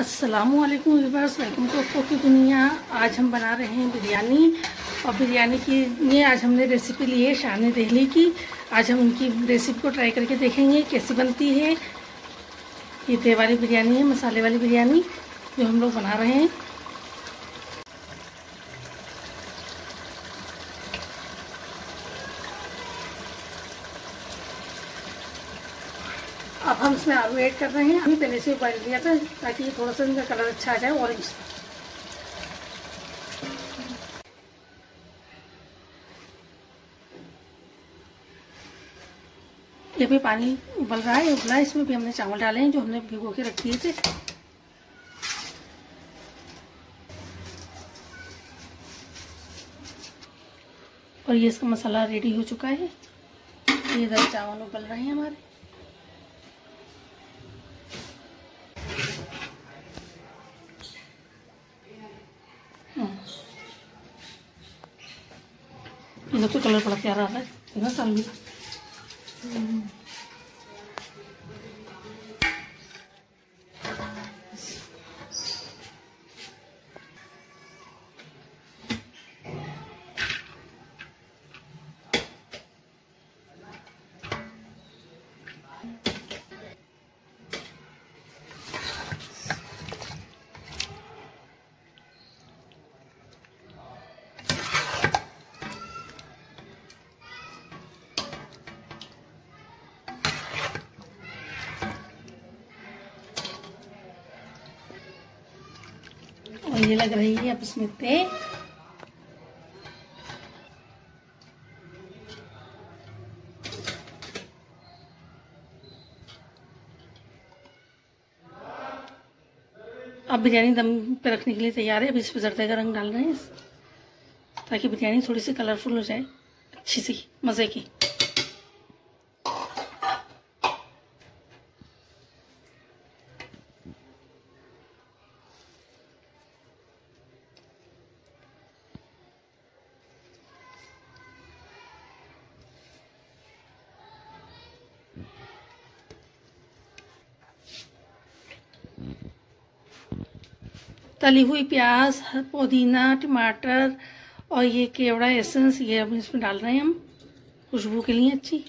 असलकुम viewers welcome to अप्पो की दुनिया आज हम बना रहे हैं बिरयानी। और बिरयानी की ये आज हमने रेसिपी ली है शान दहली की। आज हम उनकी रेसिपी को ट्राई करके देखेंगे कैसी बनती है। ये ते वाली बिरयानी है, मसाले वाली बिरयानी जो हम लोग बना रहे हैं। अब हम इसमें आलू ऐड कर रहे हैं। अभी पहले से उबाल लिया था, ताकि थोड़ा सा इनका कलर अच्छा आ जाए ऑरेंज ये भी पानी उबल रहा है, उबला इसमें भी हमने चावल डाले हैं, जो हमने भिगो के रख दिए थे। और ये इसका मसाला रेडी हो चुका है। ये इधर चावल उबल रहे हैं हमारे। इधर तो कलर बड़ा प्यारा आ रहा है इधर साल भी और ये लग रही है अब इसमें तेल। अब बिरयानी दम पे रखने के लिए तैयार है। अब इस पर जरदे का रंग डाल रहे हैं। ताकि बिरयानी थोड़ी सी कलरफुल हो जाए, अच्छी सी, मज़े की। तली हुई प्याज पुदीना, टमाटर और ये केवड़ा एसेंस, ये अब इसमें डाल रहे हैं हम। खुशबू के लिए अच्छी।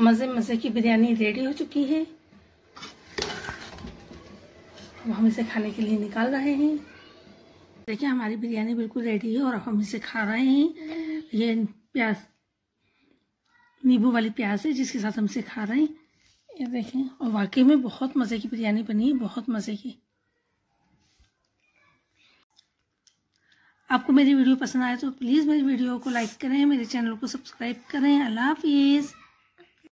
मज़े मज़े की बिरयानी रेडी हो चुकी है। अब हम इसे खाने के लिए निकाल रहे हैं। देखिए, हमारी बिरयानी बिल्कुल रेडी है और हम इसे खा रहे हैं। ये प्याज, नींबू वाली प्याज है जिसके साथ हम इसे खा रहे हैं। ये देखें, और वाकई में बहुत मज़े की बिरयानी बनी है, बहुत मज़े की। आपको मेरी वीडियो पसंद आए तो प्लीज़ मेरी वीडियो को लाइक करें, मेरे चैनल को सब्सक्राइब करें। अल्लाह हाफिज़।